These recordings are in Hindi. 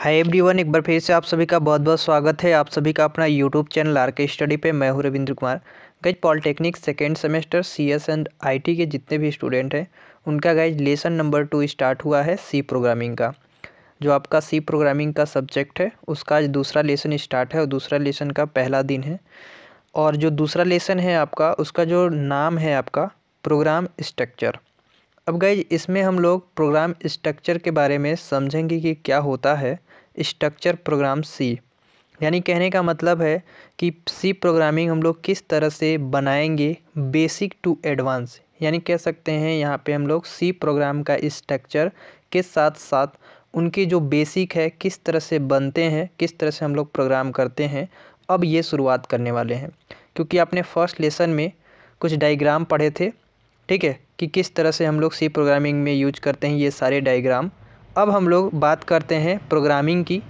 हाय एवरीवन एक बार फिर से आप सभी का बहुत बहुत स्वागत है। आप सभी का अपना YouTube channel R K study पे मैं हूँ Ravindra Kumar. Guys polytechnic second semester C S and I T के जितने भी स्टूडेंट हैं, उनका guys lesson number two start हुआ है सी प्रोग्रामिंग का। जो आपका सी प्रोग्रामिंग का सब्जेक्ट है, उसका आज दूसरा लेसन स्टार्ट है और दूसरा लेसन का पहला दिन है। और जो दूसरा लेसन है आपका, उसका जो नाम है आपका प्रोग्राम स्ट्रक्चर अब गाइज़ इसमें हम लोग प्रोग्राम स्ट्रक्चर के बारे में समझेंगे कि क्या होता है। स्ट्रक्चर प्रोग्राम सी यानी कहने का मतलब है कि सी प्रोग्रामिंग हम लोग किस तरह से बनाएँगे? बेसिक टू एडवांस यानी कह सकते हैं यहाँ पे हम लोग सी प्रोग्राम का स्ट्रक्चर के साथ साथ उनकी जो बेसिक है, किस तरह से बनते हैं, किस तरह से हम लोग प्रोग्राम करते हैं, अब ये शुरुआत करने वाले हैं। क्योंकि आपने फ़र्स्ट लेसन में कुछ डायग्राम पढ़े थे, ठीक है, कि किस तरह से हम लोग सी प्रोग्रामिंग में यूज़ करते हैं, ये सारे डायग्राम अब हम लोग बात करते हैं प्रोग्रामिंग की।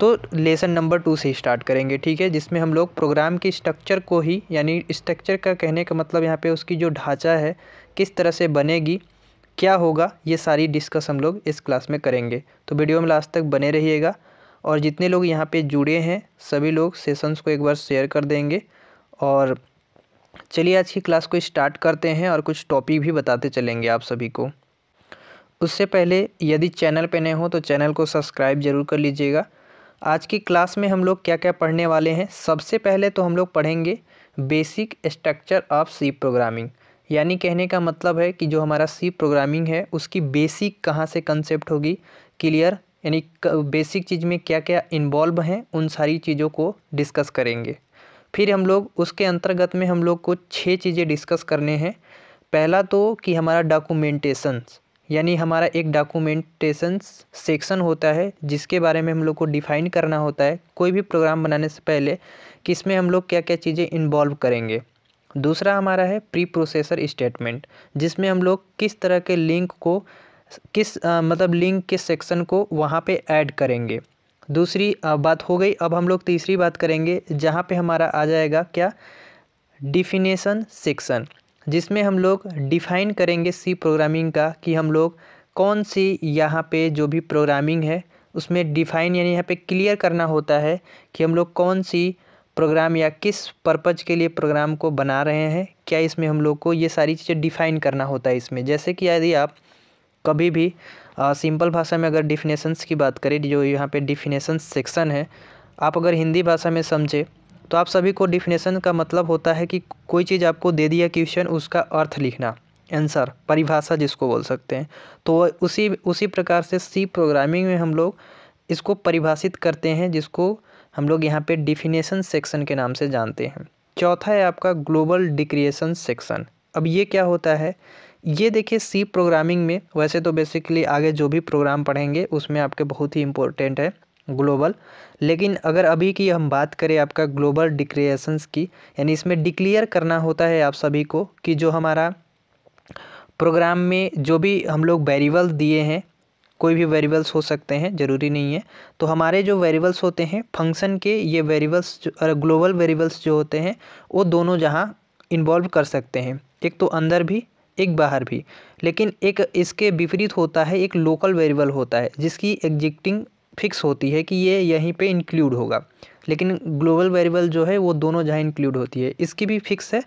तो लेसन नंबर टू से स्टार्ट करेंगे, ठीक है? जिसमें हम लोग प्रोग्राम की स्ट्रक्चर को ही, यानी स्ट्रक्चर का कहने का मतलब यहाँ पे उसकी जो ढांचा है, किस तरह से बनेगी, क्या होगा, ये सारी डिस्कस हम लोग इस क्लास में करेंगे। तो वीडियो में लास्ट तक बने रहिएगा। और जितने लोग यहाँ पे जुड़े हैं, सभी लोग सेशंस को एक बार शेयर कर देंगे। और चलिए आज की क्लास को स्टार्ट करते हैं और कुछ टॉपिक भी बताते चलेंगे आप सभी को। उससे पहले यदि चैनल पे नए हो तो चैनल को सब्सक्राइब ज़रूर कर लीजिएगा। आज की क्लास में हम लोग क्या क्या पढ़ने वाले हैं? सबसे पहले तो हम लोग पढ़ेंगे basic structure of C programming. यानी कहने का मतलब है कि जो हमारा सी प्रोग्रामिंग है, उसकी बेसिक कहाँ से कंसेप्ट होगी? क्लियर यानी बेसिक चीज़ में क्या क्या इन्वॉल्व हैं? उन सारी चीज़ों को डिस्कस करेंगे। फिर हम लोग उसके अंतर्गत में हम लोग को छः चीज़ें डिस्कस करने हैं। पहला तो कि हमारा डॉक्यूमेंटेशंस यानी हमारा एक डॉक्यूमेंटेशन सेक्शन होता है जिसके बारे में हम लोग को डिफ़ाइन करना होता है कोई भी प्रोग्राम बनाने से पहले कि इसमें हम लोग क्या क्या चीज़ें इन्वॉल्व करेंगे। दूसरा हमारा है प्री प्रोसेसर स्टेटमेंट जिसमें हम लोग किस तरह के लिंक को किस आ, मतलब लिंक के सेक्शन को वहाँ पे ऐड करेंगे। दूसरी आ, बात हो गई अब हम लोग तीसरी बात करेंगे जहाँ पे हमारा आ जाएगा क्या? डिफिनेशन सेक्शन जिसमें हम लोग डिफ़ाइन करेंगे सी प्रोग्रामिंग का कि हम लोग कौन सी यहाँ पे जो भी प्रोग्रामिंग है, उसमें डिफ़ाइन यानी यहाँ पे क्लियर करना होता है कि हम लोग कौन सी प्रोग्राम या किस पर्पज़ के लिए प्रोग्राम को बना रहे हैं, क्या इसमें हम लोग को ये सारी चीज़ें डिफ़ाइन करना होता है इसमें। जैसे कि यदि आप कभी भी सिंपल भाषा में अगर डिफिनेशंस की बात करें, जो यहाँ पे डिफिनेशन सेक्शन है, आप अगर हिंदी भाषा में समझे तो आप सभी को डिफिनेशन का मतलब होता है कि कोई चीज़ आपको दे दिया क्वेश्चन उसका अर्थ लिखना। आंसर परिभाषा जिसको बोल सकते हैं। तो उसी उसी प्रकार से सी प्रोग्रामिंग में हम लोग इसको परिभाषित करते हैं, जिसको हम लोग यहाँ पे डिफिनेशन सेक्शन के नाम से जानते हैं। चौथा है आपका ग्लोबल डिक्रिएशन सेक्शन अब ये क्या होता है? ये देखिए सी प्रोग्रामिंग में, वैसे तो बेसिकली आगे जो भी प्रोग्राम पढ़ेंगे, उसमें आपके बहुत ही इंपॉर्टेंट है। ग्लोबल। लेकिन अगर अभी की हम बात करें आपका ग्लोबल डिक्रिएशंस की, यानी इसमें डिक्लेयर करना होता है आप सभी को कि जो हमारा प्रोग्राम में जो भी हम लोग वेरिएबल दिए हैं, कोई भी वेरिएबल्स हो सकते हैं, ज़रूरी नहीं है तो हमारे जो वेरिएबल्स होते हैं, फ़ंक्शन के ये वेरिएबल्स ग्लोबल वेरिएबल्स जो होते हैं, वो दोनों जहाँ इन्वॉल्व कर सकते हैं, एक तो अंदर भी, एक बाहर भी। लेकिन एक इसके विपरीत होता है, एक लोकल वेरिएबल होता है, जिसकी एग्जिक्टिंग फिक्स होती है कि ये यहीं पे इंक्लूड होगा। लेकिन ग्लोबल वेरिएबल जो है, वो दोनों जहाँ इंक्लूड होती है, इसकी भी फिक्स है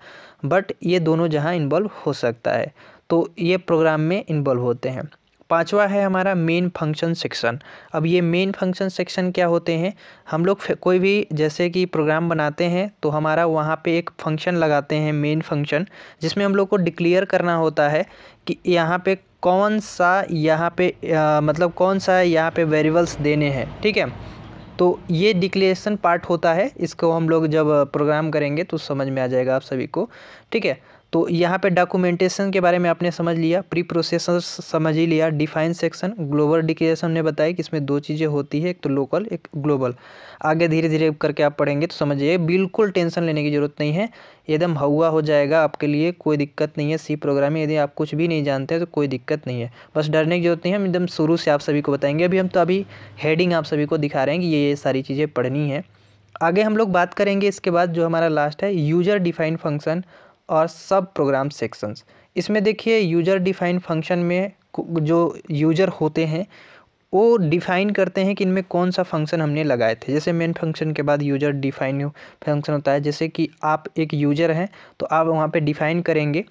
बट ये दोनों जहाँ इन्वॉल्व हो सकता है। तो ये प्रोग्राम में इन्वॉल्व होते हैं। पांचवा है हमारा मेन फ़ंक्शन सेक्शन अब ये मेन फ़ंक्शन सेक्शन क्या होते हैं? हम लोग कोई भी जैसे कि प्रोग्राम बनाते हैं तो हमारा वहाँ पे एक फ़ंक्शन लगाते हैं मेन फ़ंक्शन जिसमें हम लोग को डिक्लेयर करना होता है कि यहाँ पे कौन सा यहाँ पे आ, मतलब कौन सा यहाँ पे वेरिएबल्स देने हैं ठीक है? तो ये डिक्लेरेशन पार्ट होता है इसको हम लोग जब प्रोग्राम करेंगे तो समझ में आ जाएगा आप सभी को ठीक है? तो यहाँ पे डॉक्यूमेंटेशन के बारे में आपने समझ लिया प्री प्रोसेसर समझ ही लिया डिफाइन सेक्शन ग्लोबल डिक्लेरेशन ने बताया कि इसमें दो चीज़ें होती है, एक तो लोकल एक ग्लोबल आगे धीरे धीरे करके आप पढ़ेंगे तो समझिए, बिल्कुल टेंशन लेने की ज़रूरत नहीं है। एकदम हवा हो जाएगा आपके लिए, कोई दिक्कत नहीं है। सी प्रोग्रामिंग यदि आप कुछ भी नहीं जानते तो कोई दिक्कत नहीं है। बस डरने की ज़रूरत नहीं है, हम एकदम शुरू से आप सभी को बताएँगे। अभी हम तो अभी हेडिंग आप सभी को दिखा रहे हैं कि ये ये सारी चीज़ें पढ़नी है। आगे हम लोग बात करेंगे इसके बाद जो हमारा लास्ट है यूज़र डिफाइंड फ़ंक्शन और सब प्रोग्राम सेक्शंस इसमें देखिए यूज़र डिफाइन फ़ंक्शन में जो यूज़र होते हैं, वो डिफाइन करते हैं कि इनमें कौन सा फ़ंक्शन हमने लगाए थे। जैसे मेन फ़ंक्शन के बाद यूज़र डिफाइन फ़ंक्शन होता है, जैसे कि आप एक यूज़र हैं तो आप वहाँ पे डिफाइन करेंगे।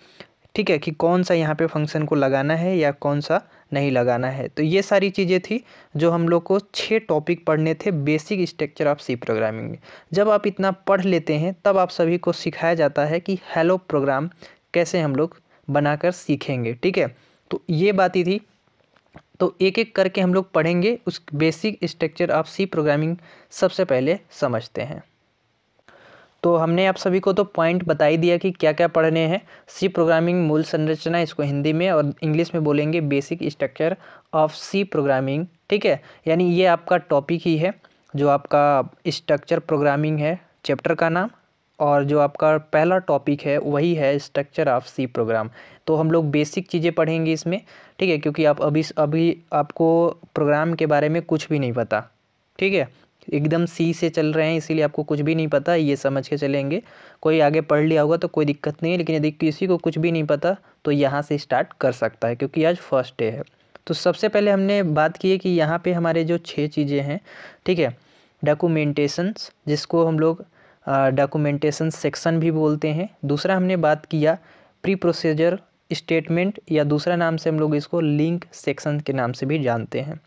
ठीक है कि कौन सा यहाँ पे फ़ंक्शन को लगाना है या कौन सा नहीं लगाना है। तो ये सारी चीज़ें थी जो हम लोग को छः टॉपिक पढ़ने थे basic structure of C programming में। जब आप इतना पढ़ लेते हैं, तब आप सभी को सिखाया जाता है कि हेलो प्रोग्राम कैसे हम लोग बनाकर सीखेंगे, ठीक है? तो ये बात ही थी। तो एक एक करके हम लोग पढ़ेंगे, उस basic structure of C programming सबसे पहले समझते हैं। तो हमने आप सभी को तो पॉइंट बता ही दिया कि क्या क्या पढ़ने हैं। सी प्रोग्रामिंग मूल संरचना, इसको हिंदी में और इंग्लिश में बोलेंगे basic structure of C programming ठीक है? यानी ये आपका टॉपिक ही है, जो आपका स्ट्रक्चर प्रोग्रामिंग है चैप्टर का नाम, और जो आपका पहला टॉपिक है, वही है स्ट्रक्चर ऑफ़ सी प्रोग्राम तो हम लोग बेसिक चीज़ें पढ़ेंगे इसमें, ठीक है? क्योंकि आप अभी अभी आपको प्रोग्राम के बारे में कुछ भी नहीं पता, ठीक है? एकदम सी से चल रहे हैं, इसीलिए आपको कुछ भी नहीं पता, ये समझ के चलेंगे। कोई आगे पढ़ लिया होगा तो कोई दिक्कत नहीं है, लेकिन यदि किसी को कुछ भी नहीं पता तो यहाँ से स्टार्ट कर सकता है, क्योंकि आज फ़र्स्ट डे है। तो सबसे पहले हमने बात की है कि यहाँ पे हमारे जो छः चीज़ें हैं, ठीक है? डॉक्यूमेंटेशंस, जिसको हम लोग डॉक्यूमेंटेशन सेक्शन भी बोलते हैं। दूसरा हमने बात किया प्री प्रोसीजर स्टेटमेंट, या दूसरा नाम से हम लोग इसको लिंक सेक्शन के नाम से भी जानते हैं।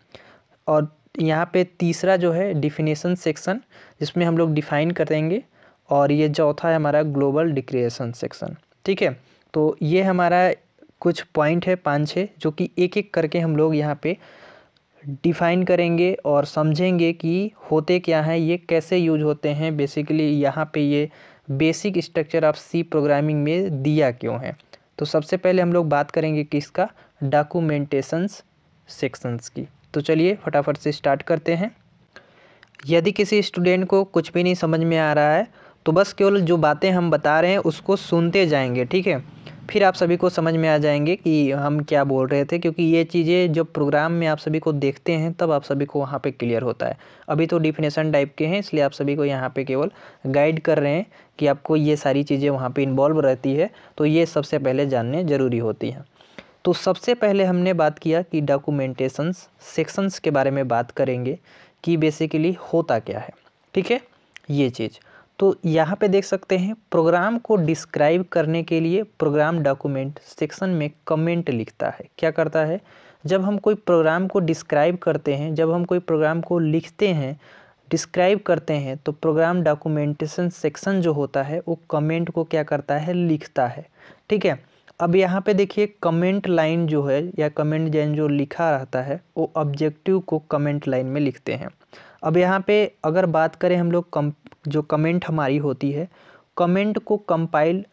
और यहाँ पे तीसरा जो है डिफिनेशन सेक्शन जिसमें हम लोग डिफाइन करेंगे, और ये चौथा है हमारा ग्लोबल डिक्रिएशन सेक्शन ठीक है? तो ये हमारा कुछ पॉइंट है, पाँच छः जो कि एक एक करके हम लोग यहाँ पे डिफाइन करेंगे और समझेंगे कि होते क्या हैं, ये कैसे यूज़ होते हैं बेसिकली यहाँ पे ये basic structure of C programming में दिया क्यों है? तो सबसे पहले हम लोग बात करेंगे किसका? डॉक्यूमेंटेशंस सेक्शंस की। तो चलिए फटाफट से स्टार्ट करते हैं। यदि किसी स्टूडेंट को कुछ भी नहीं समझ में आ रहा है तो बस केवल जो बातें हम बता रहे हैं, उसको सुनते जाएँगे, ठीक है? फिर आप सभी को समझ में आ जाएँगे कि हम क्या बोल रहे थे, क्योंकि ये चीज़ें जब प्रोग्राम में आप सभी को देखते हैं, तब आप सभी को वहाँ पे क्लियर होता है। अभी तो डिफिनेशन टाइप के हैं, इसलिए आप सभी को यहाँ पे केवल गाइड कर रहे हैं कि आपको ये सारी चीज़ें वहाँ पे इन्वॉल्व रहती है तो ये सबसे पहले जानने ज़रूरी होती हैं। तो सबसे पहले हमने बात किया कि डॉक्यूमेंटेशंस सेक्शंस के बारे में बात करेंगे कि बेसिकली होता क्या है। ठीक है? ये चीज़। तो यहाँ पे देख सकते हैं प्रोग्राम को डिस्क्राइब करने के लिए प्रोग्राम डॉक्यूमेंट सेक्शन में कमेंट लिखता है। क्या करता है? जब हम कोई प्रोग्राम को डिस्क्राइब करते हैं, जब हम कोई प्रोग्राम को लिखते हैं डिस्क्राइब करते हैं तो प्रोग्राम डॉक्यूमेंटेशन सेक्शन जो होता है, वो कमेंट को क्या करता है? लिखता है। ठीक है? अब यहाँ पे देखिए कमेंट लाइन जो है या कमेंट जैन जो लिखा रहता है, वो ऑब्जेक्टिव को कमेंट लाइन में लिखते हैं। अब यहाँ पे अगर बात करें हम लोग कम जो कमेंट हमारी होती है कमेंट को कंपाइल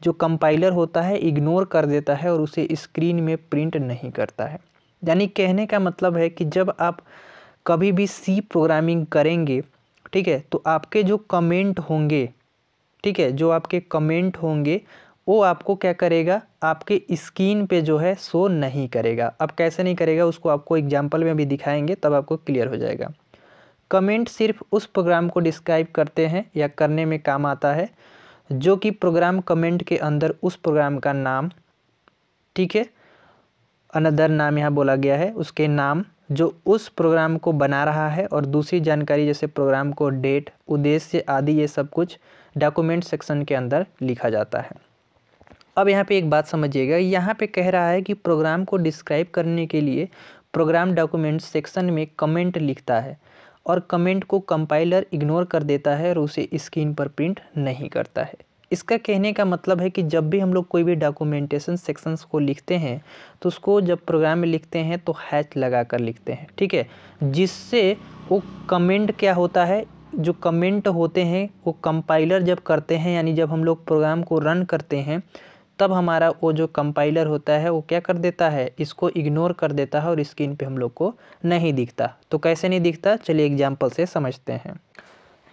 जो कंपाइलर होता है इग्नोर कर देता है और उसे स्क्रीन में प्रिंट नहीं करता है। यानी कहने का मतलब है कि जब आप कभी भी सी प्रोग्रामिंग करेंगे, ठीक है तो आपके जो कमेंट होंगे, ठीक है, जो आपके कमेंट होंगे वो आपको क्या करेगा? आपके स्क्रीन पे जो है, शो नहीं करेगा। अब कैसे नहीं करेगा? उसको आपको एग्ज़ाम्पल में भी दिखाएँगे, तब आपको क्लियर हो जाएगा। कमेंट सिर्फ़ उस प्रोग्राम को डिस्क्राइब करते हैं या करने में काम आता है, जो कि प्रोग्राम कमेंट के अंदर उस प्रोग्राम का नाम, ठीक है? अनदर नाम यहाँ बोला गया है, उसके नाम, जो उस प्रोग्राम को बना रहा है और दूसरी जानकारी जैसे प्रोग्राम को डेट उद्देश्य आदि ये सब कुछ डॉक्यूमेंट सेक्शन के अंदर लिखा जाता है। अब यहाँ पे एक बात समझिएगा। यहाँ पे कह रहा है कि प्रोग्राम को डिस्क्राइब करने के लिए प्रोग्राम डॉक्यूमेंट सेक्शन में कमेंट लिखता है और कमेंट को कंपाइलर इग्नोर कर देता है और उसे स्क्रीन पर प्रिंट नहीं करता है। इसका कहने का मतलब है कि जब भी हम लोग कोई भी डॉक्यूमेंटेशन सेक्शंस को लिखते हैं तो उसको जब प्रोग्राम में लिखते हैं तो हैच लगा कर लिखते हैं, ठीक है? जिससे वो कमेंट क्या होता है? जो कमेंट होते हैं, वो कंपाइलर जब करते हैं, यानी जब हम लोग प्रोग्राम को रन करते हैं तब हमारा वो जो कंपाइलर होता है, वो क्या कर देता है? इसको इग्नोर कर देता है और स्क्रीन पे हम लोग को नहीं दिखता। तो कैसे नहीं दिखता? चलिए एग्ज़ाम्पल से समझते हैं।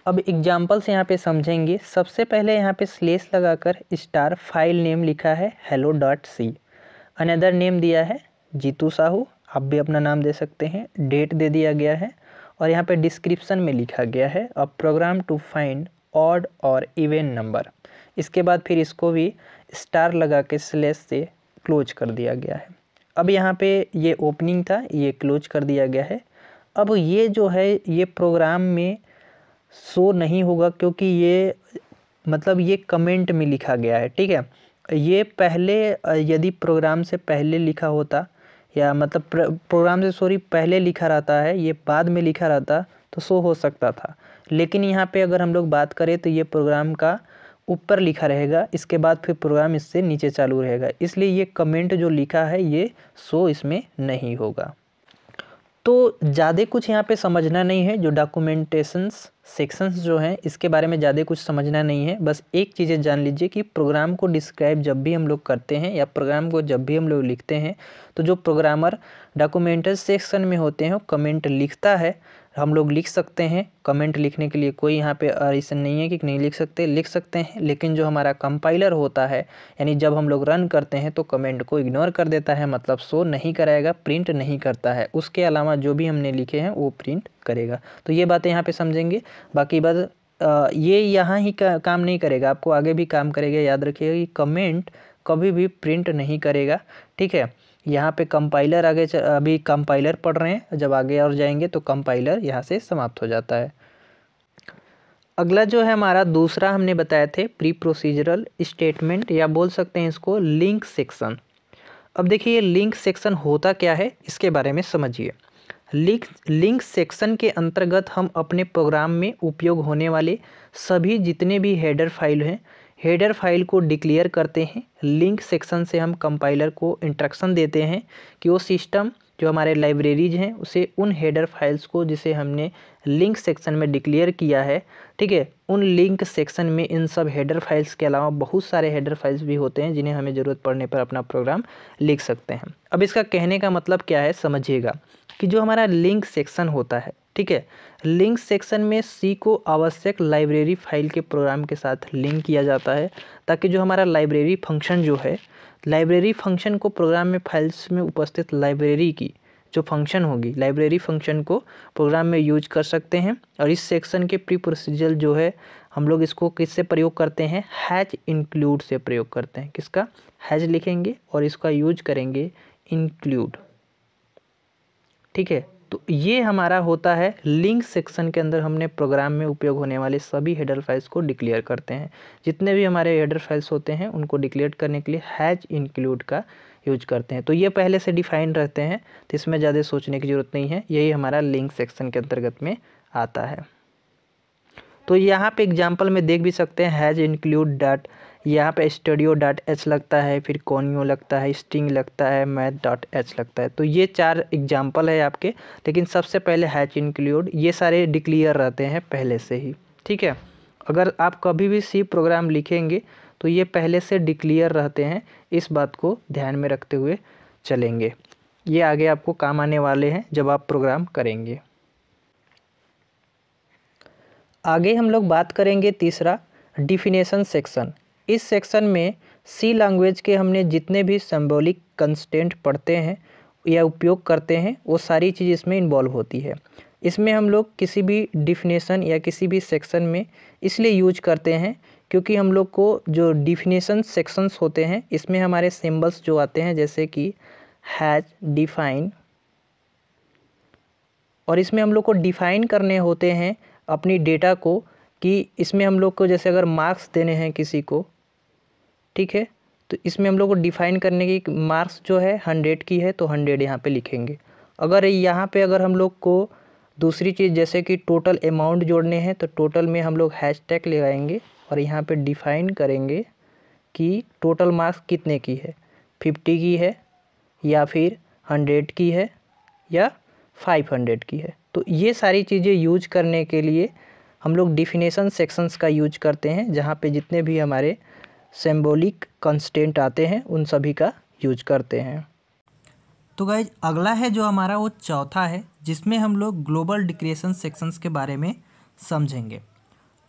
अब एग्ज़ाम्पल से यहाँ पे समझेंगे। सबसे पहले यहाँ पे स्लेस लगाकर स्टार फ़ाइल नेम लिखा है hello dot C another name दिया है, जीतू साहू। आप भी अपना नाम दे सकते हैं। डेट दे दिया गया है और यहाँ पे डिस्क्रिप्शन में लिखा गया है a program to find odd or even number इसके बाद फिर इसको भी स्टार लगा के स्लेस से क्लोज कर दिया गया है। अब यहाँ पे ये ओपनिंग था, ये क्लोज कर दिया गया है। अब ये जो है, ये प्रोग्राम में शो नहीं होगा क्योंकि ये मतलब ये कमेंट में लिखा गया है, ठीक है? ये पहले, यदि प्रोग्राम से पहले लिखा होता, या मतलब प्रोग्राम से, सॉरी, पहले लिखा रहता है, ये बाद में लिखा रहता तो शो हो सकता था। लेकिन यहाँ पे अगर हम लोग बात करें तो ये प्रोग्राम का ऊपर लिखा रहेगा, इसके बाद फिर प्रोग्राम इससे नीचे चालू रहेगा। इसलिए ये कमेंट जो लिखा है, ये शो इसमें नहीं होगा। तो ज़्यादा कुछ यहाँ पे समझना नहीं है, जो डॉक्यूमेंटेशंस सेक्शंस जो हैं, इसके बारे में ज़्यादा कुछ समझना नहीं है। बस एक चीज़ें जान लीजिए कि प्रोग्राम को डिस्क्राइब जब भी हम लोग करते हैं, या प्रोग्राम को जब भी हम लोग लिखते हैं तो जो प्रोग्रामर डॉक्यूमेंटल सेक्शन में होते हैं कमेंट लिखता है। हम लोग लिख सकते हैं। कमेंट लिखने के लिए कोई यहाँ पे रीज़न नहीं है कि नहीं लिख सकते। लिख सकते हैं लेकिन जो हमारा कंपाइलर होता है यानी जब हम लोग रन करते हैं तो कमेंट को इग्नोर कर देता है मतलब शो नहीं कराएगा प्रिंट नहीं करता है। उसके अलावा जो भी हमने लिखे हैं वो प्रिंट करेगा। तो ये बातें यहाँ पर समझेंगे। बाकी बात ये यहाँ ही का, काम नहीं करेगा। आपको आगे भी काम करेगा। याद रखिएगा कि कमेंट कभी भी प्रिंट नहीं करेगा। ठीक है? यहाँ पे कंपाइलर आगे अभी कंपाइलर पढ़ रहे हैं। जब आगे और जाएँगे तो कंपाइलर यहाँ से समाप्त हो जाता है। अगला जो है हमारा, दूसरा हमने बताया थे प्री प्रोसीजरल स्टेटमेंट या बोल सकते हैं इसको लिंक सेक्शन अब देखिए, ये लिंक सेक्शन होता क्या है, इसके बारे में समझिए। लिंक लिंक सेक्शन के अंतर्गत हम अपने प्रोग्राम में उपयोग होने वाले सभी जितने भी हेडर फ़ाइल हैं हेडर फ़ाइल को डिक्लेयर करते हैं। लिंक सेक्शन से हम कंपाइलर को इंट्रक्शन देते हैं कि वो सिस्टम जो हमारे लाइब्रेरीज हैं, उसे उन हेडर फाइल्स को जिसे हमने लिंक सेक्शन में डिक्लेयर किया है, ठीक है? उन लिंक सेक्शन में इन सब हेडर फाइल्स के अलावा बहुत सारे हेडर फाइल्स भी होते हैं, जिन्हें हमें ज़रूरत पड़ने पर अपना प्रोग्राम लिख सकते हैं। अब इसका कहने का मतलब क्या है, समझिएगा कि जो हमारा लिंक सेक्शन होता है, ठीक है? लिंक सेक्शन में सी को आवश्यक लाइब्रेरी फ़ाइल के प्रोग्राम के साथ लिंक किया जाता है, ताकि जो हमारा लाइब्रेरी फ़ंक्शन जो है लाइब्रेरी फ़ंक्शन को प्रोग्राम में फाइल्स में उपस्थित लाइब्रेरी की, जो फ़ंक्शन होगी, लाइब्रेरी फ़ंक्शन को प्रोग्राम में यूज़ कर सकते हैं। और इस सेक्शन के प्री प्रोसीजर जो है, हम लोग इसको किससे प्रयोग करते हैं? हैज़ इंक्लूड से प्रयोग करते हैं। किसका? हैज़ लिखेंगे और इसका यूज़ करेंगे इंक्लूड। ठीक है? तो ये हमारा होता है लिंक सेक्शन के अंदर हमने प्रोग्राम में उपयोग होने वाले सभी हेडर फाइल्स को डिक्लेयर करते हैं। जितने भी हमारे हेडर फाइल्स होते हैं, उनको डिक्लेयर करने के लिए हैज़ इंक्लूड का यूज़ करते हैं। तो ये पहले से डिफाइन रहते हैं तो इसमें ज़्यादा सोचने की ज़रूरत नहीं है। यही हमारा लिंक सेक्शन के अंतर्गत में आता है। तो यहाँ पे एग्ज़ाम्पल में देख भी सकते हैं हैज़ इंक्लूड डॉट यहाँ पे स्टूडियो डॉट एच लगता है, फिर कॉन्यू लगता है स्टिंग लगता है मैथ डॉट एच लगता है। तो ये चार एग्ज़ाम्पल है आपके, लेकिन सबसे पहले हैच इंक्लूड ये सारे डिक्लियर रहते हैं पहले से ही, ठीक है? अगर आप कभी भी सी प्रोग्राम लिखेंगे तो ये पहले से डिक्लियर रहते हैं, इस बात को ध्यान में रखते हुए चलेंगे। ये आगे आपको काम आने वाले हैं जब आप प्रोग्राम करेंगे। आगे हम लोग बात करेंगे तीसरा डिफिनेशन सेक्शन इस सेक्शन में सी लैंग्वेज के हमने जितने भी सिंबॉलिक कंस्टेंट पढ़ते हैं या उपयोग करते हैं, वो सारी चीज़ इसमें इन्वॉल्व होती है। इसमें हम लोग किसी भी डिफिनेशन या किसी भी सेक्शन में इसलिए यूज़ करते हैं क्योंकि हम लोग को जो डिफिनेशन सेक्शंस होते हैं, इसमें हमारे सिंबल्स जो आते हैं, जैसे कि हैज़ डिफाइन और इसमें हम लोग को डिफाइन करने होते हैं अपनी डेटा को कि इसमें हम लोग को जैसे अगर मार्क्स देने हैं किसी को ठीक है? तो इसमें हम लोग को डिफाइन करने की मार्क्स जो है हंड्रेड की है तो हंड्रेड यहाँ पे लिखेंगे। अगर यहाँ पे अगर हम लोग को दूसरी चीज़, जैसे कि टोटल अमाउंट जोड़ने हैं तो टोटल में हम लोग हैश टैग लगाएँगे और यहाँ पे डिफाइन करेंगे कि टोटल मार्क्स कितने की है। फिफ्टी की है या फिर हंड्रेड की है या फाइव हंड्रेड की है। तो ये सारी चीज़ें यूज़ करने के लिए हम लोग डिफिनेशन सेक्शंस का यूज़ करते हैं, जहाँ पे जितने भी हमारे सिम्बोलिक कंस्टेंट आते हैं, उन सभी का यूज़ करते हैं। तो गाइज़ अगला है जो हमारा वो चौथा है, जिसमें हम लोग ग्लोबल डिक्रेशन सेक्शंस के बारे में समझेंगे।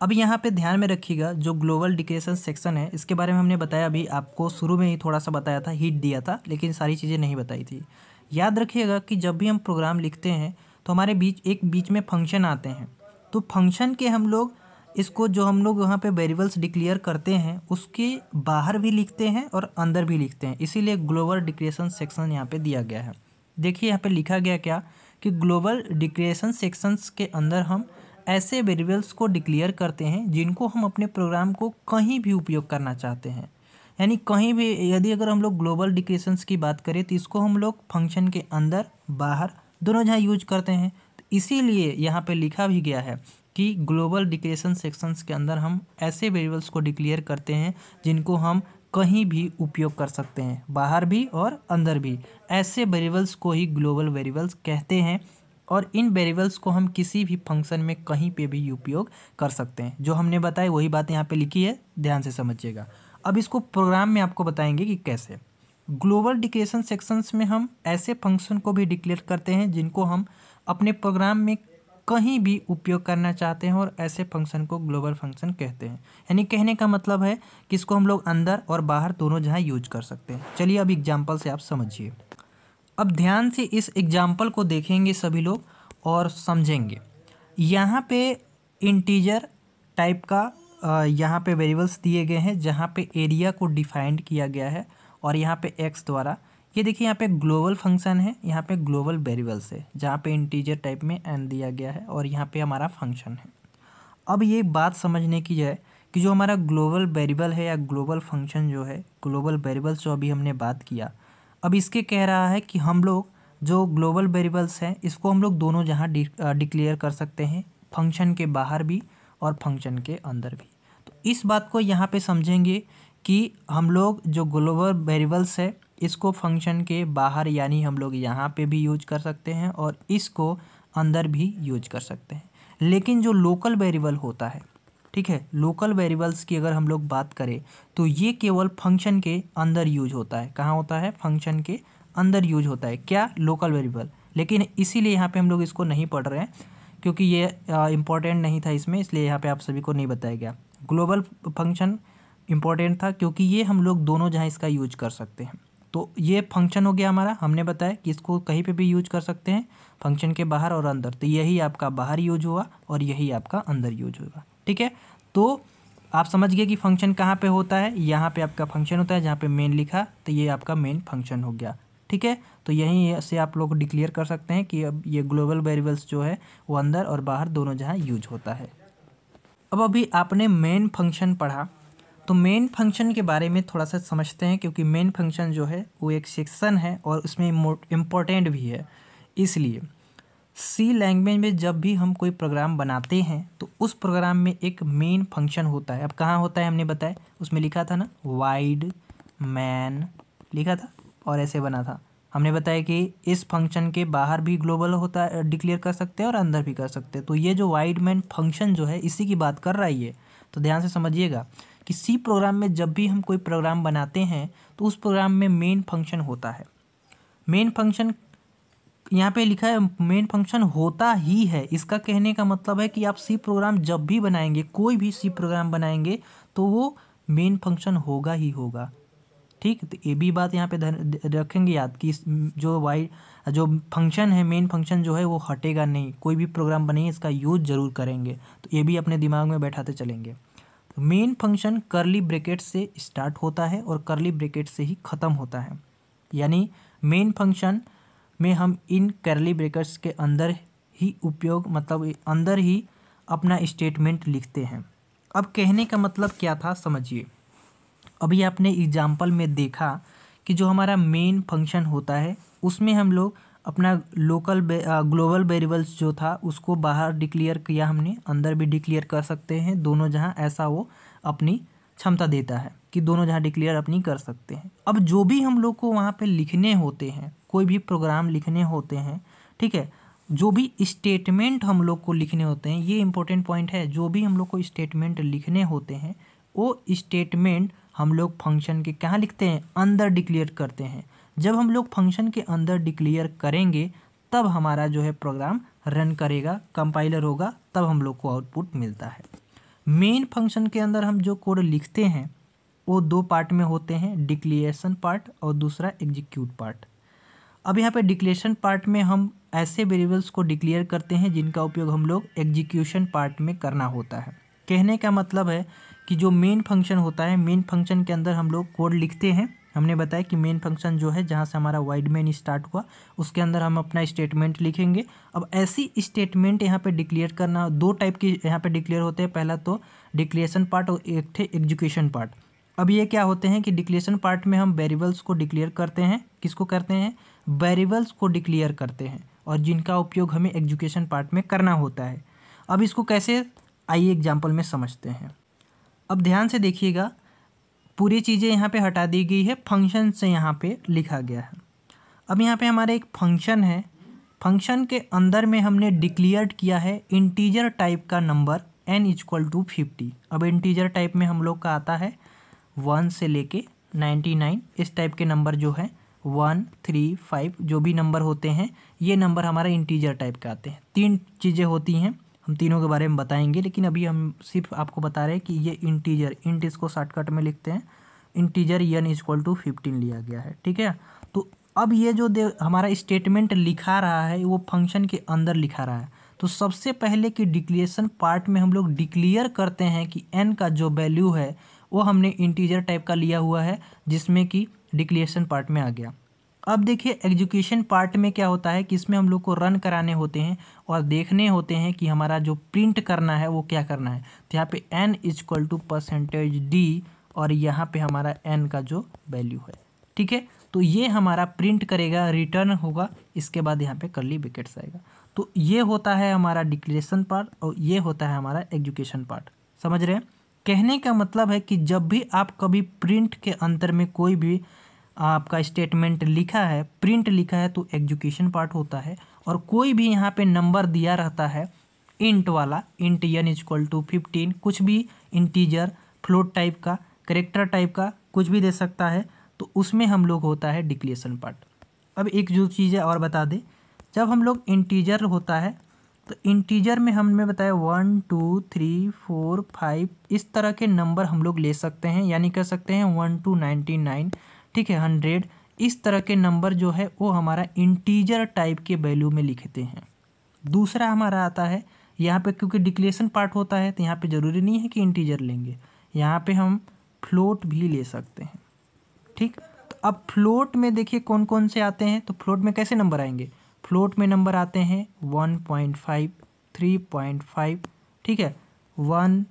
अब यहाँ पे ध्यान में रखिएगा, जो ग्लोबल डिक्रेशन सेक्शन है, इसके बारे में हमने बताया अभी, आपको शुरू में ही थोड़ा सा बताया था हिट दिया था, लेकिन सारी चीज़ें नहीं बताई थी। याद रखिएगा कि जब भी हम प्रोग्राम लिखते हैं तो हमारे बीच, एक बीच में फ़ंक्शन आते हैं। तो फ़ंक्शन के हम लोग इसको जो हम लोग वहाँ पे वेरिएबल्स डिक्लेयर करते हैं, उसके बाहर भी लिखते हैं और अंदर भी लिखते हैं। इसीलिए ग्लोबल डिक्रेशन सेक्शन यहाँ पे दिया गया है। देखिए यहाँ पे लिखा गया क्या? कि ग्लोबल डिक्लेरेशन सेक्शंस के अंदर हम ऐसे वेरिएबल्स को डिक्लेयर करते हैं, जिनको हम अपने प्रोग्राम को कहीं भी उपयोग करना चाहते हैं। यानी कहीं भी, यदि अगर हम लोग ग्लोबल डिक्लेरेशंस की बात करें तो इसको हम लोग फ़ंक्शन के अंदर, बाहर, दोनों जहाँ यूज़ करते हैं। तो इसीलिए यहाँ पे लिखा भी गया है कि ग्लोबल डिक्लेरेशन सेक्शंस के अंदर हम ऐसे वेरिएबल्स को डिक्लेयर करते हैं जिनको हम कहीं भी उपयोग कर सकते हैं, बाहर भी और अंदर भी। ऐसे वेरिएबल्स को ही ग्लोबल वेरिएबल्स कहते हैं और इन वेरिएबल्स को हम किसी भी फ़ंक्शन में कहीं पे भी उपयोग कर सकते हैं। जो हमने बताया, वही बात यहाँ पे लिखी है, ध्यान से समझिएगा। अब इसको प्रोग्राम में आपको बताएँगे कि कैसे। ग्लोबल डिक्लेरेशन सेक्शंस में हम ऐसे फ़ंक्शन को भी डिक्लेयर करते हैं जिनको हम अपने प्रोग्राम में कहीं भी उपयोग करना चाहते हैं और ऐसे फ़ंक्शन को ग्लोबल फ़ंक्शन कहते हैं। यानी कहने का मतलब है कि इसको हम लोग अंदर और बाहर दोनों जहाँ यूज़ कर सकते हैं। चलिए अब एग्ज़ाम्पल से आप समझिए। अब ध्यान से इस एग्ज़ाम्पल को देखेंगे सभी लोग और समझेंगे। यहाँ पे इंटीजर टाइप का यहाँ पे वेरिएबल्स दिए गए हैं, जहाँ पे एरिया को डिफाइंड किया गया है और यहाँ पे एक्स द्वारा ये देखिए, यहाँ पे ग्लोबल फ़ंक्शन है, यहाँ पे ग्लोबल वेरिएबल्स है, जहाँ पे इंटीजर टाइप में एन दिया गया है और यहाँ पे हमारा फ़ंक्शन है। अब ये बात समझने की है कि जो हमारा ग्लोबल वेरिएबल है या ग्लोबल फ़ंक्शन जो है ग्लोबल वेरिएबल्स जो अभी हमने बात किया, अब इसके कह रहा है कि हम लोग जो ग्लोबल वेरिएबल्स हैं, इसको हम लोग दोनों जहाँ डिक्लेयर कर सकते हैं फ़ंक्शन के बाहर भी और फ़ंक्शन के अंदर भी। तो इस बात को यहाँ पे समझेंगे कि हम लोग जो ग्लोबल वेरिएबल्स है इसको फ़ंक्शन के बाहर यानी हम लोग यहाँ पे भी यूज़ कर सकते हैं और इसको अंदर भी यूज़ कर सकते हैं। लेकिन जो लोकल वेरिएबल होता है, ठीक है लोकल वेरिएबल्स की अगर हम लोग बात करें तो ये केवल फ़ंक्शन के अंदर यूज़ होता है। कहाँ होता है? फ़ंक्शन के अंदर यूज़ होता है। क्या? लोकल वेरिएबल लेकिन इसीलिए यहाँ पे हम लोग इसको नहीं पढ़ रहे हैं, क्योंकि ये इम्पोर्टेंट नहीं था इसमें, इसलिए यहाँ पे आप सभी को नहीं बताया गया। ग्लोबल फ़ंक्शन इम्पोर्टेंट था, क्योंकि ये हम लोग दोनों जहाँ इसका यूज़ कर सकते हैं। तो ये फ़ंक्शन हो गया हमारा। हमने बताया कि इसको कहीं पे भी यूज़ कर सकते हैं फ़ंक्शन के बाहर और अंदर। तो यही आपका बाहर यूज़ हुआ और यही आपका अंदर यूज़ होगा ठीक है? तो आप समझ गए कि फ़ंक्शन कहाँ पे होता है? यहाँ पे आपका फ़ंक्शन होता है, जहाँ पे मेन लिखा तो ये आपका मेन फ़ंक्शन हो गया। ठीक है? तो यहीं से आप लोग डिक्लेयर कर सकते हैं कि अब ये ग्लोबल वेरिएबल्स जो है, वो अंदर और बाहर दोनों जहाँ यूज़ होता है। अब अभी आपने मेन फ़ंक्शन पढ़ा। तो मेन फ़ंक्शन के बारे में थोड़ा सा समझते हैं, क्योंकि मेन फ़ंक्शन जो है, वो एक सेक्शन है और उसमें इम्पोर्टेंट भी है। इसलिए सी लैंग्वेज में जब भी हम कोई प्रोग्राम बनाते हैं तो उस प्रोग्राम में एक मेन फ़ंक्शन होता है। अब कहाँ होता है, हमने बताया? उसमें लिखा था ना वाइड मैन लिखा था और ऐसे बना था। हमने बताया कि इस फ़ंक्शन के बाहर भी ग्लोबल होता है डिक्लेयर कर सकते हैं और अंदर भी कर सकते हैं। तो ये जो वाइड मैन फ़ंक्शन जो है, इसी की बात कर रहा है ये। तो ध्यान से समझिएगा कि सी प्रोग्राम में जब भी हम कोई प्रोग्राम बनाते हैं तो उस प्रोग्राम में मेन फ़ंक्शन होता है। मेन फ़ंक्शन यहाँ पे लिखा है मेन फ़ंक्शन होता ही है। इसका कहने का मतलब है कि आप सी प्रोग्राम जब भी बनाएँगे, कोई भी सी प्रोग्राम बनाएँगे तो वो मेन फ़ंक्शन होगा ही होगा। ठीक? तो ये भी बात यहाँ पे रखेंगे याद कि जो वाई जो फ़ंक्शन है मेन फ़ंक्शन जो है, वो हटेगा नहीं। कोई भी प्रोग्राम बनेंगे, इसका यूज़ ज़रूर करेंगे। तो ये भी अपने दिमाग में बैठाते चलेंगे। मेन फ़ंक्शन करली ब्रेकेट से स्टार्ट होता है और करली ब्रेकेट से ही ख़त्म होता है। यानी मेन फ़ंक्शन में हम इन करली ब्रेकेट्स के अंदर ही उपयोग मतलब अंदर ही अपना स्टेटमेंट लिखते हैं। अब कहने का मतलब क्या था, समझिए। अभी आपने एग्ज़ाम्पल में देखा कि जो हमारा मेन फ़ंक्शन होता है, उसमें हम लोग अपना लोकल ग्लोबल वेरिएबल्स जो था, उसको बाहर डिक्लेयर किया हमने, अंदर भी डिक्लेयर कर सकते हैं, दोनों जहाँ ऐसा वो अपनी क्षमता देता है, कि दोनों जहाँ डिक्लेयर अपनी कर सकते हैं। अब जो भी हम लोग को वहाँ पे लिखने होते हैं, कोई भी प्रोग्राम लिखने होते हैं, ठीक है, जो भी स्टेटमेंट हम लोग को लिखने होते हैं, ये इंपॉर्टेंट पॉइंट है, जो भी हम लोग को स्टेटमेंट लिखने होते हैं, वो स्टेटमेंट हम लोग फ़ंक्शन के कहाँ लिखते हैं? अंदर डिक्लेयर करते हैं। जब हम लोग फ़ंक्शन के अंदर डिक्लेयर करेंगे, तब हमारा जो है प्रोग्राम रन करेगा कंपाइलर होगा, तब हम लोग को आउटपुट मिलता है। मेन फ़ंक्शन के अंदर हम जो कोड लिखते हैं, वो दो पार्ट में होते हैं डिक्लेरेशन पार्ट और दूसरा एग्जीक्यूट पार्ट अब यहाँ पे डिक्लेरेशन पार्ट में हम ऐसे वेरिएबल्स को डिक्लेयर करते हैं, जिनका उपयोग हम लोग एग्जीक्यूशन पार्ट में करना होता है। कहने का मतलब है कि जो मेन फ़ंक्शन होता है मेन फ़ंक्शन के अंदर हम लोग कोड लिखते हैं हमने बताया कि मेन फ़ंक्शन जो है, जहाँ से हमारा वाइड मेन स्टार्ट हुआ, उसके अंदर हम अपना स्टेटमेंट लिखेंगे। अब ऐसी स्टेटमेंट यहाँ पे डिक्लेयर करना, दो टाइप की यहाँ पे डिक्लेयर होते हैं। पहला तो डिक्लेरेशन पार्ट और एक थे एग्जीक्यूशन पार्ट अब ये क्या होते हैं कि डिक्लेरेशन पार्ट में हम वेरिएबल्स को डिक्लेयर करते हैं। किसको करते हैं? वेरिएबल्स को डिक्लेयर करते हैं। और जिनका उपयोग हमें एजुकेशन पार्ट में करना होता है। अब इसको कैसे, आइए एग्ज़ाम्पल में समझते हैं। अब ध्यान से देखिएगा पूरी चीज़ें यहाँ पे हटा दी गई है फ़ंक्शन से यहाँ पे लिखा गया है। अब यहाँ पे हमारे एक फ़ंक्शन है। फ़ंक्शन के अंदर में हमने डिक्लेयर्ड किया है इंटीजर टाइप का number N equal to fifty अब इंटीजर टाइप में हम लोग का आता है वन से लेके नाइन्टी नाइन इस टाइप के नंबर जो है वन थ्री फाइव जो भी नंबर होते हैं, ये नंबर हमारा इंटीजर टाइप के आते हैं। तीन चीज़ें होती हैं। हम तीनों के बारे में बताएँगे, लेकिन अभी हम सिर्फ़ आपको बता रहे हैं कि ये इंटीजर इंट इसको शॉर्टकट में लिखते हैं। Integer n equal to fifteen लिया गया है, ठीक है? तो अब ये जो दे, हमारा स्टेटमेंट लिखा रहा है, वो फ़ंक्शन के अंदर लिखा रहा है। तो सबसे पहले कि डिक्लेरेशन पार्ट में हम लोग डिक्लेयर करते हैं कि एन का जो वैल्यू है, वो हमने इंटीजर टाइप का लिया हुआ है, जिसमें कि डिक्लेरेशन पार्ट में आ गया। अब देखिए एग्जीक्यूशन पार्ट में क्या होता है कि इसमें हम लोग को रन कराने होते हैं और देखने होते हैं कि हमारा जो प्रिंट करना है, वो क्या करना है। तो यहाँ पे N equal to percentage D और यहाँ पे हमारा एन का जो वैल्यू है। ठीक है? तो ये हमारा प्रिंट करेगा रिटर्न होगा, इसके बाद यहाँ पे करली विकेट्स आएगा। तो ये होता है हमारा डिक्लेरेशन पार्ट और ये होता है हमारा एजुकेशन पार्ट समझ रहे हैं? कहने का मतलब है कि जब भी आप कभी प्रिंट के अंतर में कोई भी आपका स्टेटमेंट लिखा है प्रिंट लिखा है तो एजुकेशन पार्ट होता है। और कोई भी यहाँ पे नंबर दिया रहता है इंट वाला int n is equal two fifteen कुछ भी इंटीजर फ्लोट टाइप का करेक्टर टाइप का कुछ भी दे सकता है तो उसमें हम लोग होता है डिक्लेशन पार्ट अब एक जो चीज़ें और बता दें, जब हम लोग इंटीजर होता है तो इंटीजर में हमने बताया one two three four five इस तरह के नंबर हम लोग ले सकते हैं, यानी कह सकते हैं वन टू नाइन्टी नाइन ठीक है, हंड्रेड। इस तरह के नंबर जो है, वो हमारा इंटीजर टाइप के वैल्यू में लिखते हैं। दूसरा हमारा आता है, यहाँ पे क्योंकि डिक्लेरेशन पार्ट होता है तो यहाँ पे ज़रूरी नहीं है कि इंटीजर लेंगे। यहाँ पे हम फ्लोट भी ले सकते हैं। ठीक? तो अब फ्लोट में देखिए कौन कौन से आते हैं तो फ्लोट में कैसे नंबर आएँगे? फ्लोट में नंबर आते हैं one point five, three point five, ठीक है? वन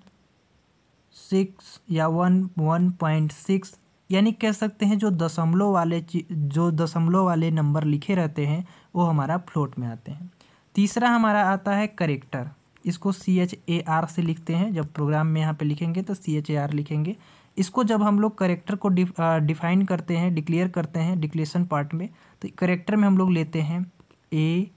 सिक्स या वन वन पॉइंट सिक्स यानी कह सकते हैं जो दशमलव वाले जो दशमलव वाले नंबर लिखे रहते हैं, वो हमारा फ्लोट में आते हैं। तीसरा हमारा आता है करेक्टर। इसको सी एच ए आर से लिखते हैं। जब प्रोग्राम में यहाँ पे लिखेंगे तो सी एच ए आर लिखेंगे। इसको जब हम लोग करेक्टर को डिफाइन करते हैं डिक्लेयर करते हैं डिक्लेरेशन पार्ट में तो करेक्टर में हम लोग लेते हैं ए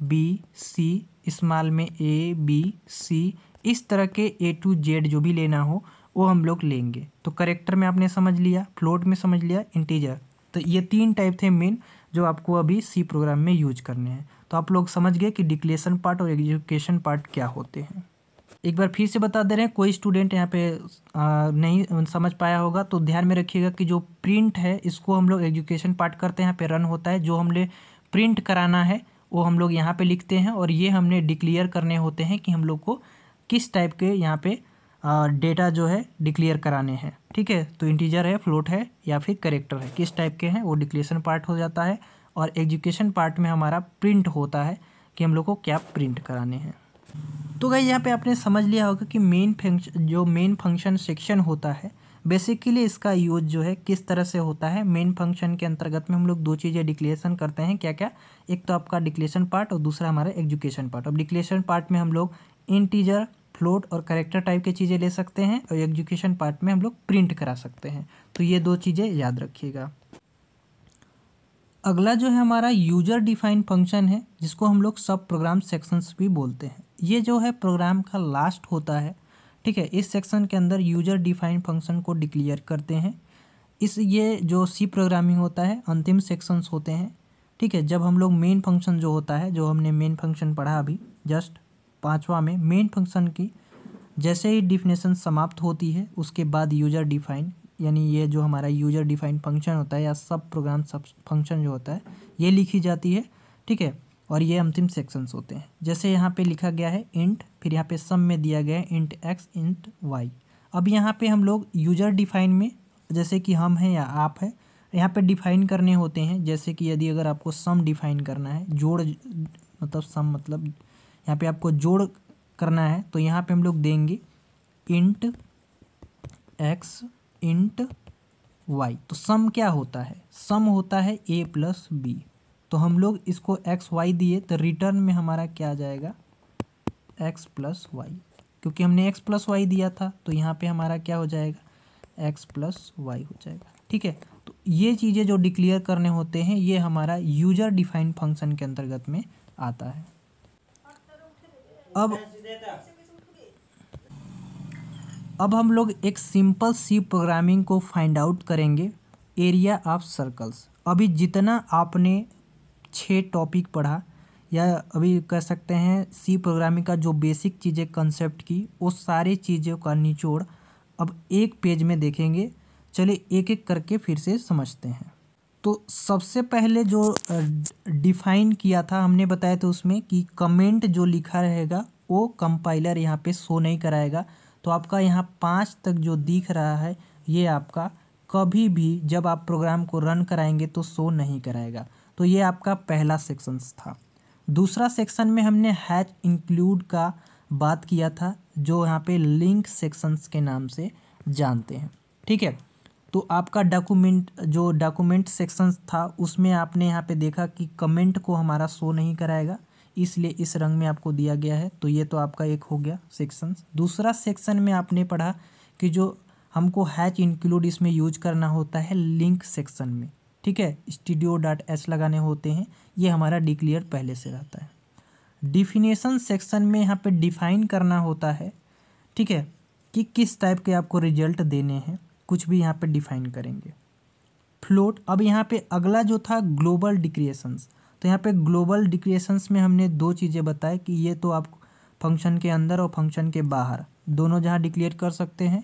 बी सी स्मॉल में ए बी सी इस तरह के ए टू जेड जो भी लेना हो वो हम लोग लेंगे। तो करेक्टर में आपने समझ लिया फ्लोट में समझ लिया इंटीजर तो ये तीन टाइप थे मेन जो आपको अभी सी प्रोग्राम में यूज़ करने हैं। तो आप लोग समझ गए कि डिक्लेरेशन पार्ट और एजुकेशन पार्ट क्या होते हैं। एक बार फिर से बता दे रहे हैं कोई स्टूडेंट यहाँ पे आ, नहीं समझ पाया होगा तो ध्यान में रखिएगा कि जो प्रिंट है इसको हम लोग एजुकेशन पार्ट करते हैं यहाँ पे रन होता है। जो हमने प्रिंट कराना है वो हम लोग यहाँ पे लिखते हैं और ये हमने डिक्लेयर करने होते हैं कि हम लोग को किस टाइप के यहाँ पे डेटा जो है डिक्लेयर कराने हैं। ठीक है? तो इंटीजर है, फ्लोट है या फिर करेक्टर है। किस टाइप के हैं? वो डिक्लेरेशन पार्ट हो जाता है और एजुकेशन पार्ट में हमारा प्रिंट होता है कि हम लोग को क्या प्रिंट कराने हैं। तो भाई, यहाँ पे आपने समझ लिया होगा कि मेन फ़ंक्शन जो मेन फ़ंक्शन सेक्शन होता है बेसिकली इसका यूज़ जो है किस तरह से होता है? मेन फ़ंक्शन के अंतर्गत में हम लोग दो चीज़ें डिक्लेरेशन करते हैं। क्या क्या एक तो आपका डिक्लेरेशन पार्ट और दूसरा हमारा एजुकेशन पार्ट अब डिक्लेरेशन पार्ट में हम लोग इंटीजर फ्लोट और करेक्टर टाइप की चीज़ें ले सकते हैं और एजुकेशन पार्ट में हम लोग प्रिंट करा सकते हैं। तो ये दो चीज़ें याद रखिएगा। अगला जो है हमारा यूज़र डिफाइन फ़ंक्शन है, जिसको हम लोग सब प्रोग्राम सेक्शंस भी बोलते हैं। ये जो है प्रोग्राम का लास्ट होता है, ठीक है? इस सेक्शन के अंदर यूज़र डिफाइन फ़ंक्शन को डिक्लेयर करते हैं। इस ये जो सी प्रोग्रामिंग होता है, अंतिम सेक्शंस होते हैं, ठीक है? जब हम लोग मेन फ़ंक्शन जो होता है, जो हमने मेन फ़ंक्शन पढ़ा अभी जस्ट पाँचवा में मेन फ़ंक्शन की जैसे ही डिफिनेशन समाप्त होती है, उसके बाद यूज़र डिफाइन यानी ये जो हमारा यूज़र डिफाइन फ़ंक्शन होता है या सब प्रोग्राम सब फ़ंक्शन जो होता है, ये लिखी जाती है, ठीक है? और ये अंतिम सेक्शंस होते हैं। जैसे यहाँ पे लिखा गया है इंट फिर यहाँ पे सम में दिया गया है इंट एक्स इंट वाई अब यहाँ पे हम लोग यूज़र डिफाइन में, जैसे कि हम हैं या आप हैं, यहाँ पे डिफाइन करने होते हैं। जैसे कि यदि अगर आपको सम डिफाइन करना है, जोड़ मतलब सम मतलब यहाँ पे आपको जोड़ करना है तो यहाँ पे हम लोग देंगे इंट एक्स इंट वाई तो सम क्या होता है? सम होता है ए प्लस बी तो हम लोग इसको एक्स वाई दिए तो रिटर्न में हमारा क्या आ जाएगा? एक्स प्लस वाई क्योंकि हमने एक्स प्लस वाई दिया था तो यहाँ पे हमारा क्या हो जाएगा? एक्स प्लस वाई हो जाएगा। ठीक है? तो ये चीज़ें जो डिक्लेयर करने होते हैं, ये हमारा यूज़र डिफाइंड फ़ंक्शन के अंतर्गत में आता है। अब अब हम लोग एक सिंपल सी प्रोग्रामिंग को फाइंड आउट करेंगे। एरिया ऑफ़ सर्कल्स अभी जितना आपने छः टॉपिक पढ़ा, या अभी कह सकते हैं सी प्रोग्रामिंग का जो बेसिक चीज़ें कंसेप्ट की, वो सारी चीज़ों का निचोड़ अब एक पेज में देखेंगे। चलिए एक एक करके फिर से समझते हैं। तो सबसे पहले जो डिफाइन किया था, हमने बताया था उसमें कि कमेंट जो लिखा रहेगा, वो कंपाइलर यहाँ पे शो नहीं कराएगा। तो आपका यहाँ पाँच तक जो दिख रहा है, ये आपका कभी भी जब आप प्रोग्राम को रन कराएँगे तो शो नहीं कराएगा। तो ये आपका पहला सेक्शन था। दूसरा सेक्शन में हमने हैच इंक्लूड का बात किया था, जो यहाँ पे लिंक सेक्शंस के नाम से जानते हैं। ठीक है? तो आपका डॉक्यूमेंट जो डॉक्यूमेंट सेक्शंस था, उसमें आपने यहाँ पे देखा कि कमेंट को हमारा शो नहीं कराएगा। इसलिए इस रंग में आपको दिया गया है। तो ये तो आपका एक हो गया सेक्शन दूसरा सेक्शन में आपने पढ़ा कि जो हमको हैच इंक्लूड इसमें यूज़ करना होता है लिंक सेक्शन में। ठीक है? स्टूडियो डॉट एच लगाने होते हैं। ये हमारा डिक्लेयर पहले से रहता है। डिफिनेशन सेक्शन में यहाँ पे डिफाइन करना होता है। ठीक है? कि किस टाइप के आपको रिज़ल्ट देने हैं। कुछ भी यहाँ पे डिफाइन करेंगे। फ्लोट अब यहाँ पे अगला जो था ग्लोबल डिक्रिएशंस तो यहाँ पे ग्लोबल डिक्रिएशंस में हमने दो चीज़ें बताए कि ये तो आप फ़ंक्शन के अंदर और फ़ंक्शन के बाहर, दोनों जहाँ डिक्लेयर कर सकते हैं।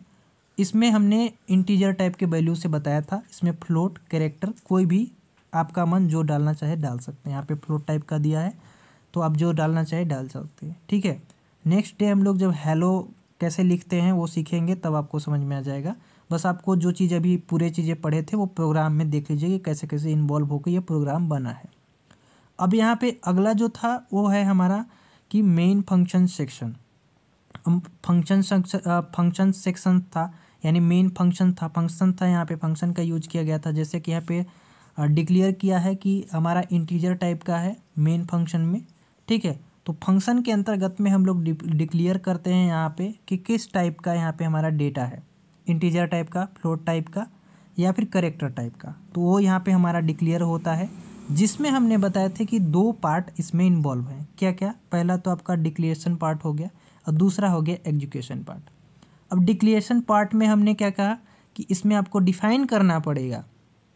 इसमें हमने इंटीजर टाइप के वैल्यू से बताया था। इसमें फ्लोट कैरेक्टर कोई भी आपका मन जो डालना चाहे डाल सकते हैं। यहाँ पे फ्लोट टाइप का दिया है तो आप जो डालना चाहे डाल सकते हैं। ठीक है नेक्स्ट डे हम लोग जब हेलो कैसे लिखते हैं वो सीखेंगे, तब आपको समझ में आ जाएगा। बस आपको जो चीज़ अभी पूरे चीज़ें पढ़े थे वो प्रोग्राम में देख लीजिए कि कैसे कैसे इन्वॉल्व होकर ये प्रोग्राम बना है। अब यहाँ पे अगला जो था वो है हमारा कि main function section function function section था, यानी मेन फ़ंक्शन था। फ़ंक्शन था, यहाँ पे फ़ंक्शन का यूज़ किया गया था। जैसे कि यहाँ पे डिक्लेयर किया है कि हमारा इंटीजर टाइप का है मेन फ़ंक्शन में, ठीक है? तो फ़ंक्शन के अंतर्गत में हम लोग डिक्लेयर करते हैं यहाँ पे कि किस टाइप का यहाँ पे हमारा डेटा है। इंटीजर टाइप का फ्लोट टाइप का या फिर करेक्टर टाइप का। तो वो यहाँ पे हमारा डिक्लेयर होता है, जिसमें हमने बताया थे कि दो पार्ट इसमें इन्वॉल्व हैं। क्या क्या पहला तो आपका डिक्लेरेशन पार्ट हो गया और दूसरा हो गया एजुकेशन पार्ट अब डिक्लेरेशन पार्ट में हमने क्या कहा कि इसमें आपको डिफाइन करना पड़ेगा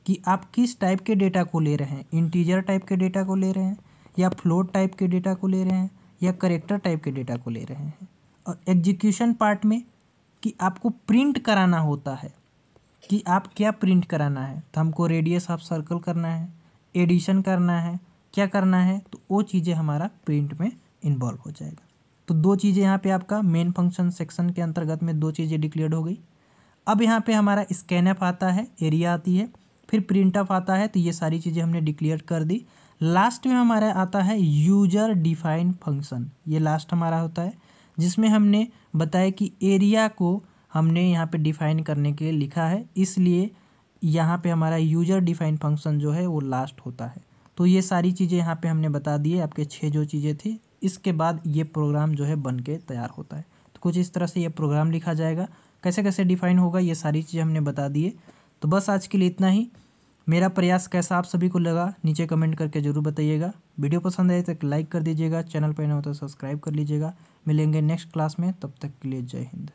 कि आप किस टाइप के डेटा को ले रहे हैं। इंटीजर टाइप के डेटा को ले रहे हैं या फ्लोट टाइप के डेटा को ले रहे हैं या करेक्टर टाइप के डेटा को ले रहे हैं। और एग्जीक्यूशन पार्ट में कि आपको प्रिंट कराना होता है कि आप क्या प्रिंट कराना है। तो हमको रेडियस ऑफ़ सर्कल करना है, एडिशन करना है, क्या करना है तो वो चीज़ें हमारा प्रिंट में इन्वॉल्व हो जाएगा। तो दो चीज़ें यहाँ पे आपका मेन फ़ंक्शन सेक्शन के अंतर्गत में दो चीज़ें डिक्लेयर हो गई। अब यहाँ पे हमारा स्कैनअप आता है, एरिया आती है, फिर प्रिंट अप आता है तो ये सारी चीज़ें हमने डिक्लेयर कर दी। लास्ट में हमारा आता है यूज़र डिफाइन फ़ंक्शन। ये लास्ट हमारा होता है। जिसमें हमने बताया कि एरिया को हमने यहाँ पे डिफाइन करने के लिए लिखा है। इसलिए यहाँ पे हमारा यूज़र डिफाइन फ़ंक्शन जो है वो लास्ट होता है। तो ये सारी चीज़ें यहाँ पे हमने बता दी है। आपके छः जो चीज़ें थी, इसके बाद ये प्रोग्राम जो है बन के तैयार होता है। तो कुछ इस तरह से ये प्रोग्राम लिखा जाएगा। कैसे कैसे डिफाइन होगा, ये सारी चीज़ें हमने बता दिए तो बस आज के लिए इतना ही। मेरा प्रयास कैसा आप सभी को लगा, नीचे कमेंट करके ज़रूर बताइएगा। वीडियो पसंद आए तो लाइक कर दीजिएगा। चैनल पर न हो तो सब्सक्राइब कर लीजिएगा। मिलेंगे नेक्स्ट क्लास में तब तक के लिए जय हिंद।